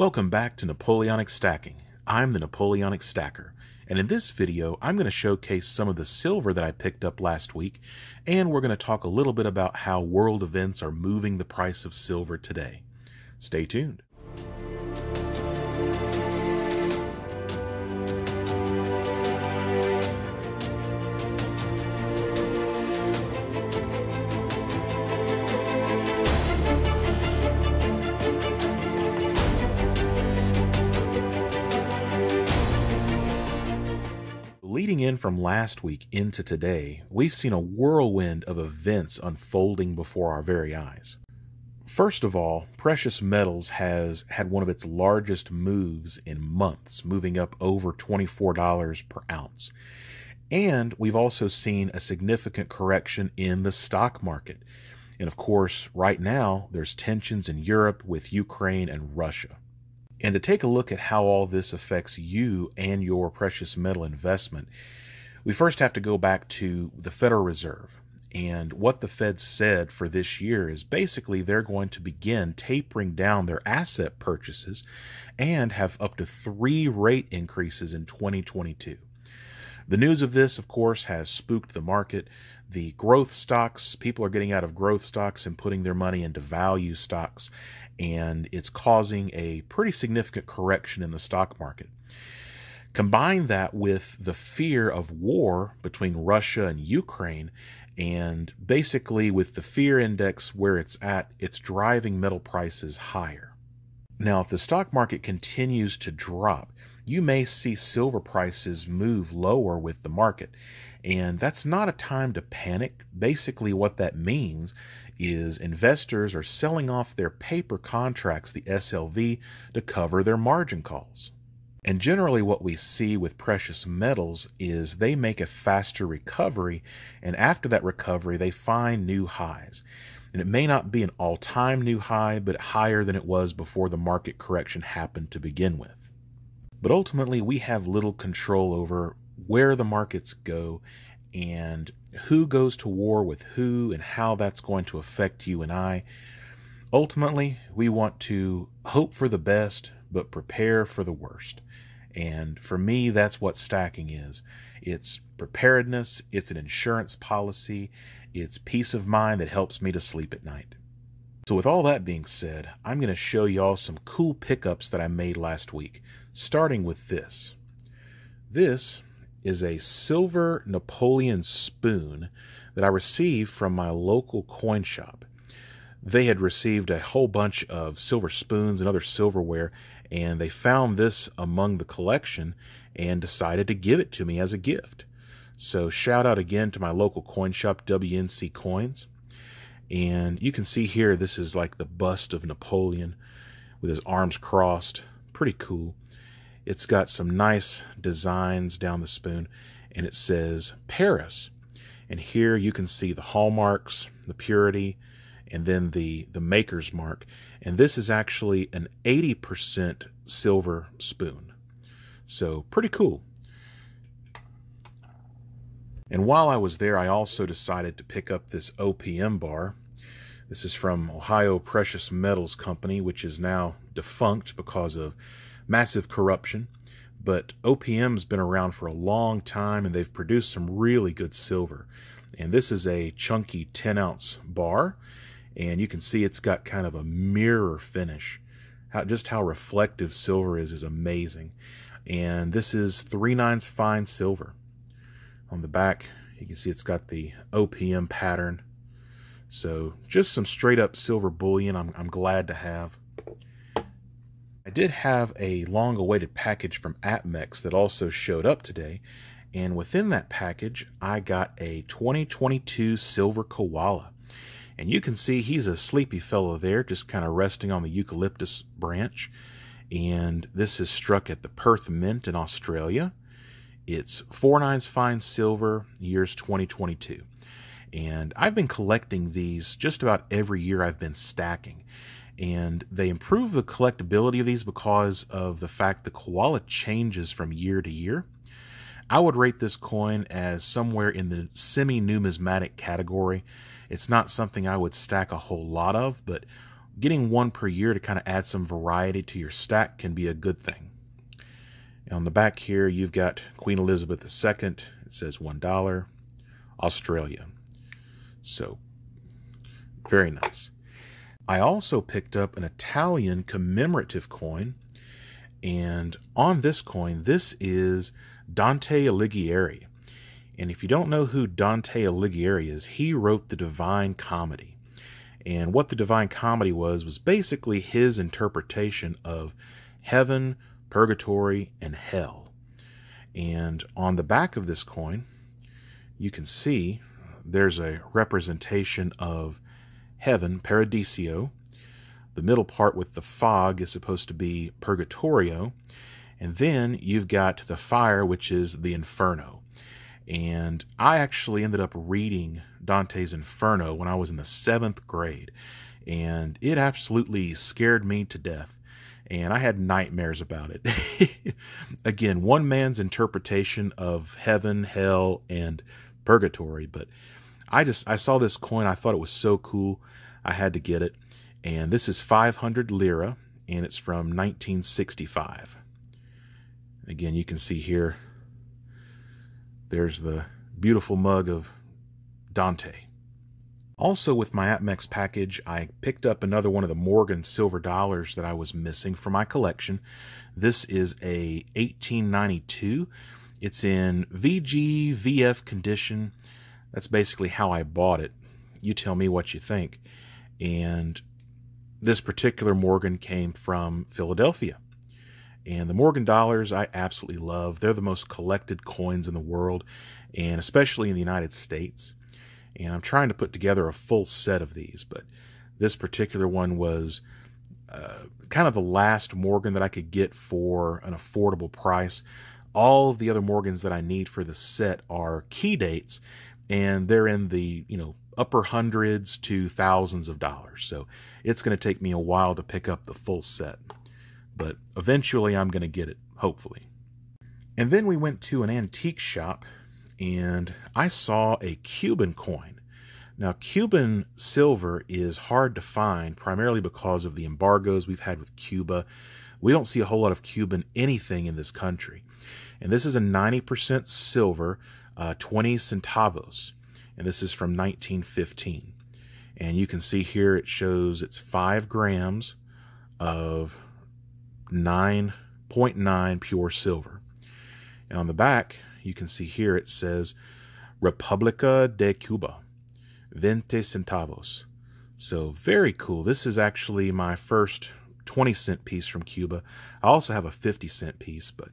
Welcome back to Napoleonic Stacking. I'm the Napoleonic Stacker, and in this video I'm going to showcase some of the silver that I picked up last week, and we're going to talk a little bit about how world events are moving the price of silver today. Stay tuned. From last week into today, we've seen a whirlwind of events unfolding before our very eyes. First of all, precious metals has had one of its largest moves in months, moving up over $24 per ounce. And we've also seen a significant correction in the stock market. And of course, right now, there's tensions in Europe with Ukraine and Russia. And to take a look at how all this affects you and your precious metal investment, we first have to go back to the Federal Reserve. And what the Fed said for this year is basically they're going to begin tapering down their asset purchases and have up to three rate increases in 2022. The news of this, of course, has spooked the market. The growth stocks, people are getting out of growth stocks and putting their money into value stocks and it's causing a pretty significant correction in the stock market. Combine that with the fear of war between Russia and Ukraine, and basically with the fear index where it's at, it's driving metal prices higher. Now, if the stock market continues to drop, you may see silver prices move lower with the market. And that's not a time to panic. Basically, what that means is investors are selling off their paper contracts, the SLV, to cover their margin calls. And generally, what we see with precious metals is they make a faster recovery, and after that recovery, they find new highs. And it may not be an all time new high, but higher than it was before the market correction happened to begin with. But ultimately, we have little control over where the markets go and who goes to war with who and how that's going to affect you and I. Ultimately, we want to hope for the best, but prepare for the worst. And for me, that's what stacking is it's preparedness, it's an insurance policy, it's peace of mind that helps me to sleep at night. So, with all that being said, I'm going to show y'all some cool pickups that I made last week, starting with this. This is a silver Napoleon spoon that I received from my local coin shop. They had received a whole bunch of silver spoons and other silverware, and they found this among the collection and decided to give it to me as a gift. So, shout out again to my local coin shop, WNC Coins. And you can see here, this is like the bust of Napoleon with his arms crossed. Pretty cool. It's got some nice designs down the spoon, and it says Paris. And here you can see the hallmarks, the purity, and then the, the maker's mark. And this is actually an 80% silver spoon. So pretty cool. And while I was there, I also decided to pick up this OPM bar. This is from Ohio Precious Metals Company, which is now defunct because of massive corruption. But OPM's been around for a long time and they've produced some really good silver. And this is a chunky 10 ounce bar. And you can see it's got kind of a mirror finish. How, just how reflective silver is is amazing. And this is 3 nines fine silver. On the back, you can see it's got the OPM pattern. So just some straight up silver bullion I'm, I'm glad to have. I did have a long awaited package from APMEX that also showed up today, and within that package, I got a 2022 Silver Koala. And you can see he's a sleepy fellow there, just kind of resting on the eucalyptus branch. And this is struck at the Perth Mint in Australia. It's four nines fine silver, years 2022. And I've been collecting these just about every year I've been stacking and they improve the collectability of these because of the fact the koala changes from year to year. I would rate this coin as somewhere in the semi numismatic category. It's not something I would stack a whole lot of, but getting one per year to kind of add some variety to your stack can be a good thing. on the back here, you've got Queen Elizabeth II. It says $1. Australia. So, very nice. I also picked up an Italian commemorative coin. And on this coin, this is Dante Alighieri. And if you don't know who Dante Alighieri is, he wrote the Divine Comedy. And what the Divine Comedy was, was basically his interpretation of heaven, purgatory, and hell. And on the back of this coin, you can see there's a representation of heaven, Paradiso. The middle part with the fog is supposed to be Purgatorio. And then you've got the fire, which is the Inferno. And I actually ended up reading Dante's Inferno when I was in the seventh grade. And it absolutely scared me to death. And I had nightmares about it. Again, one man's interpretation of heaven, hell, and purgatory. But I just, I saw this coin. I thought it was so cool. I had to get it. And this is 500 lira. And it's from 1965. Again, you can see here there's the beautiful mug of Dante. Also, with my APMEX package, I picked up another one of the Morgan silver dollars that I was missing for my collection. This is a 1892. It's in VG VF condition. That's basically how I bought it. You tell me what you think. And this particular Morgan came from Philadelphia. And the Morgan dollars I absolutely love. They're the most collected coins in the world, and especially in the United States. And I'm trying to put together a full set of these, but this particular one was uh, kind of the last Morgan that I could get for an affordable price. All of the other Morgans that I need for the set are key dates, and they're in the, you know, upper hundreds to thousands of dollars. So it's going to take me a while to pick up the full set but eventually I'm going to get it, hopefully. And then we went to an antique shop and I saw a Cuban coin. Now, Cuban silver is hard to find primarily because of the embargoes we've had with Cuba. We don't see a whole lot of Cuban anything in this country. And this is a 90% silver, uh, 20 centavos. And this is from 1915. And you can see here it shows it's 5 grams of 9.9 pure silver. And on the back, you can see here it says Republica de Cuba, 20 centavos. So very cool. This is actually my first 20 cent piece from Cuba. I also have a 50 cent piece, but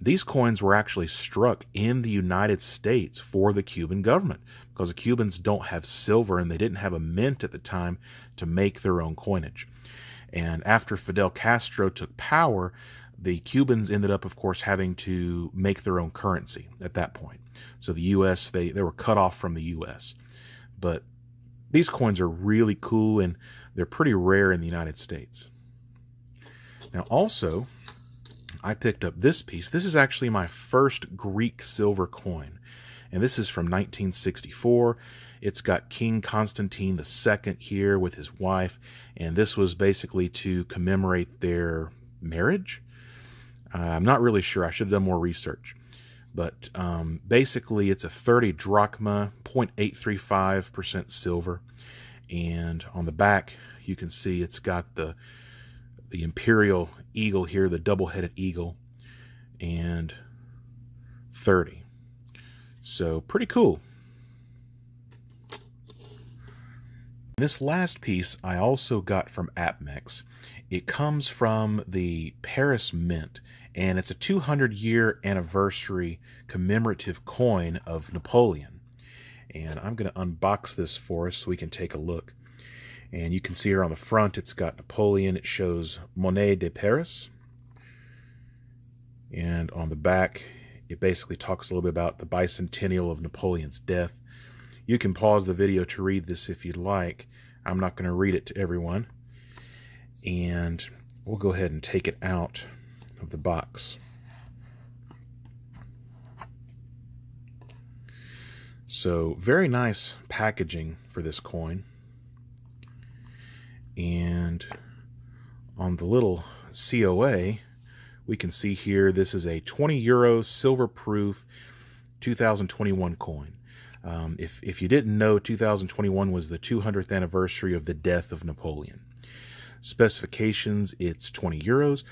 these coins were actually struck in the United States for the Cuban government because the Cubans don't have silver and they didn't have a mint at the time to make their own coinage. And after Fidel Castro took power, the Cubans ended up, of course, having to make their own currency at that point. So the U.S., they, they were cut off from the U.S. But these coins are really cool and they're pretty rare in the United States. Now, also, I picked up this piece. This is actually my first Greek silver coin. And this is from 1964. It's got King Constantine II here with his wife, and this was basically to commemorate their marriage. Uh, I'm not really sure. I should have done more research. But um, basically, it's a 30 drachma, 0.835% silver. And on the back, you can see it's got the the imperial eagle here, the double-headed eagle, and 30. So pretty cool. This last piece I also got from APMEX. It comes from the Paris Mint, and it's a 200 year anniversary commemorative coin of Napoleon. And I'm going to unbox this for us so we can take a look. And you can see here on the front it's got Napoleon. It shows Monnaie de Paris. And on the back, it basically talks a little bit about the bicentennial of Napoleon's death. You can pause the video to read this if you'd like. I'm not going to read it to everyone. And we'll go ahead and take it out of the box. So very nice packaging for this coin. And on the little COA, we can see here this is a 20 euro silver proof 2021 coin. Um, if, if you didn't know, 2021 was the 200th anniversary of the death of Napoleon. Specifications it's 20 euros,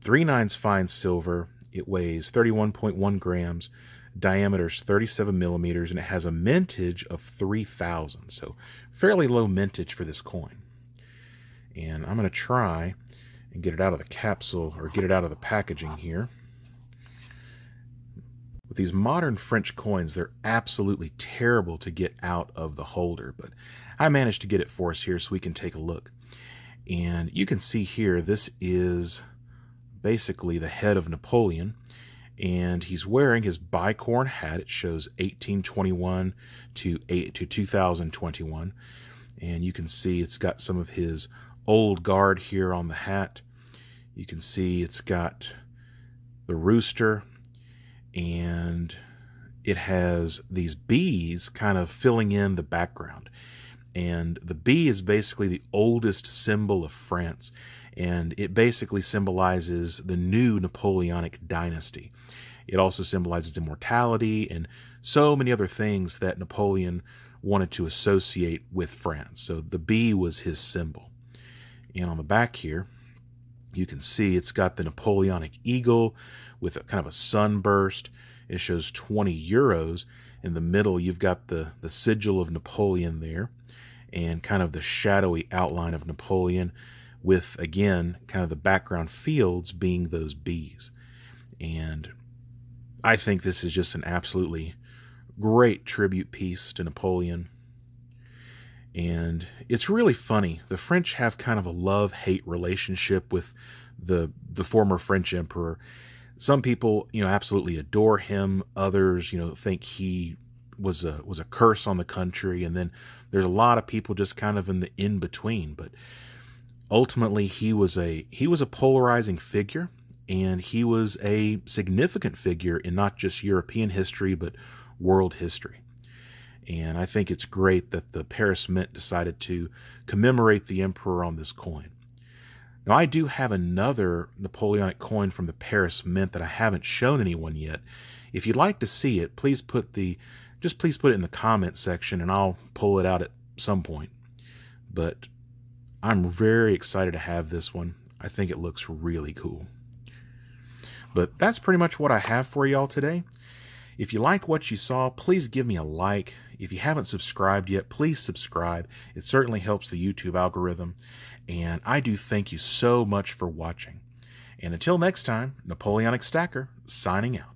3 nines fine silver, it weighs 31.1 grams, diameter's 37 millimeters, and it has a mintage of 3000. So fairly low mintage for this coin. And I'm going to try and get it out of the capsule or get it out of the packaging here. With these modern French coins, they're absolutely terrible to get out of the holder, but I managed to get it for us here so we can take a look. And you can see here, this is basically the head of Napoleon, and he's wearing his bicorn hat. It shows 1821 to, 8, to 2021, and you can see it's got some of his old guard here on the hat. You can see it's got the rooster and it has these bees kind of filling in the background. And the bee is basically the oldest symbol of France, and it basically symbolizes the new Napoleonic dynasty. It also symbolizes immortality and so many other things that Napoleon wanted to associate with France. So the bee was his symbol. And on the back here, you can see it's got the Napoleonic eagle with a kind of a sunburst. It shows 20 euros. In the middle, you've got the, the sigil of Napoleon there and kind of the shadowy outline of Napoleon with, again, kind of the background fields being those bees. And I think this is just an absolutely great tribute piece to Napoleon and it's really funny. The French have kind of a love-hate relationship with the the former French emperor. Some people, you know, absolutely adore him. Others, you know, think he was a was a curse on the country and then there's a lot of people just kind of in the in between, but ultimately he was a he was a polarizing figure and he was a significant figure in not just European history but world history. And I think it's great that the Paris Mint decided to commemorate the emperor on this coin. Now, I do have another Napoleonic coin from the Paris Mint that I haven't shown anyone yet. If you'd like to see it, please put the just please put it in the comment section and I'll pull it out at some point. But I'm very excited to have this one. I think it looks really cool. But that's pretty much what I have for y'all today. If you like what you saw, please give me a like. If you haven't subscribed yet, please subscribe. It certainly helps the YouTube algorithm. And I do thank you so much for watching. And until next time, Napoleonic Stacker signing out.